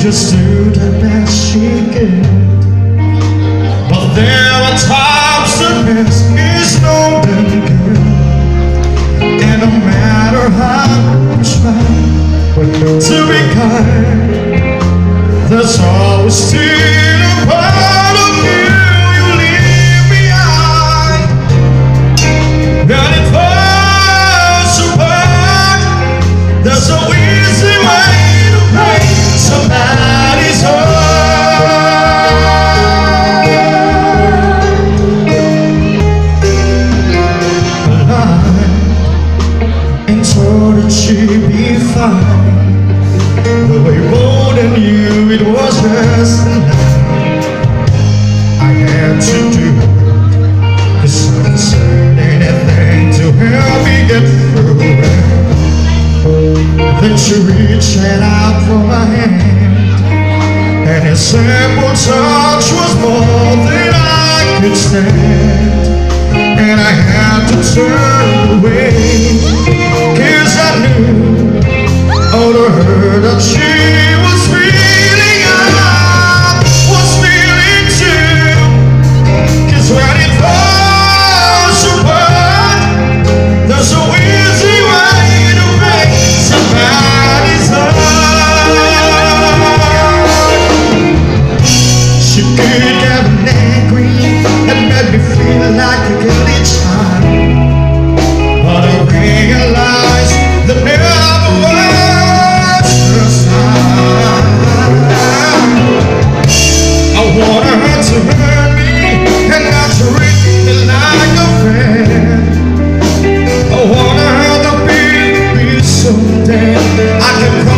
just do the best she could. But there were times the best is no good And no matter how you try to be kind There's always still time Though I more than you, it was just I had to do It's not concerned anything to help me get through Then she reached out for my hand And a simple touch was more than I could stand.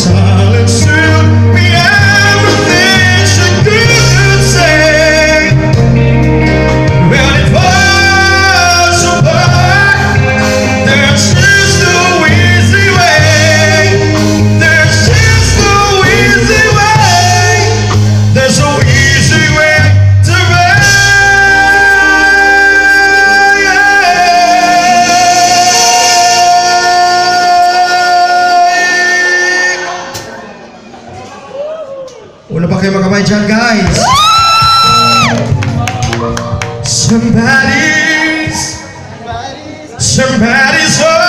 sun. Okay, makamay dyan, guys. Somebody's, somebody's home.